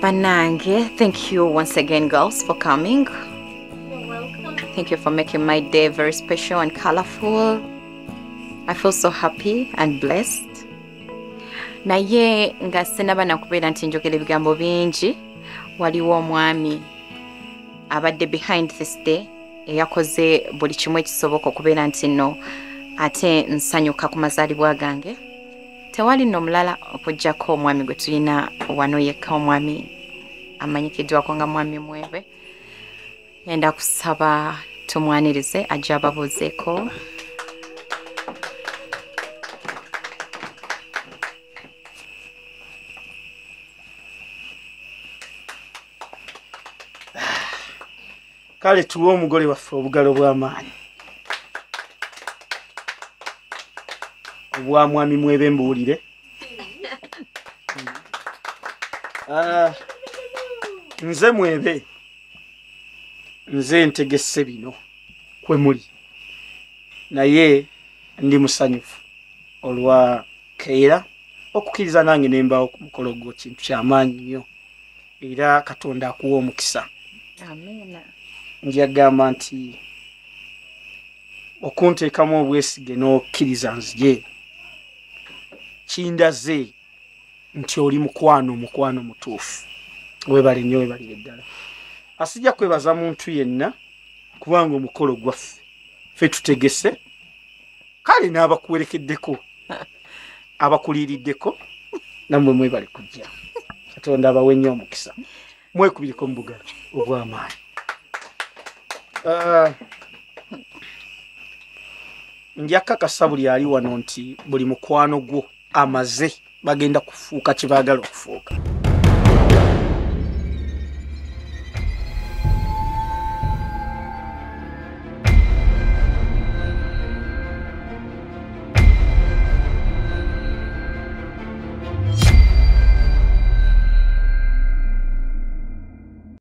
Banange, thank you once again, girls, for coming. You're welcome. Thank you for making my day very special and colorful. I feel so happy and blessed. naye nga sinaba nakubeera nti njogera ebigambo bingi waliwo omwami abadde behind this day eyakoze buli kimu ekisoboka okubeera nti nno ate nsanyuka ku mazaalibwa gange tewali nno mulala okugjako omwami gwe tulina wano yekka omwami amanyikiddwako nga mwami mwebe enda kusaba tumwanirize ajja ababuuzeeko kale tuwe omugole waffe obugalo bw'amaanyi obwa mwami mwebe mbuwulire Ah, nze mwebe. Nze ntegesse bino kwe muli. Naye ndi musanyufu olwa keera okukkiriza nange nembawo ku mukolo gwo kintu kyamaanyi nnyo. Era katonda akuwa omukisa. Njagamba nti okunteekamu obwesige n'okkiriza nzije kindaze nti oli mukwano omukwano mutuufu. Webale nnyo webalire ddala asijja kwebaza muntu yenna kubanga omukolo gwaffe ffe tutegese. Kale n'abakuwerekeddeko abakuliiriddeko nammwe mwebale kujja. Katonda abawe nnyo omukisa. Mwekubireko mu bugalo obw'amaanyi. Ah, njakakasa buli ali wano nti buli mukwano gwo amaze bagenda kufuuka kye baagala okufuuka